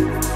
you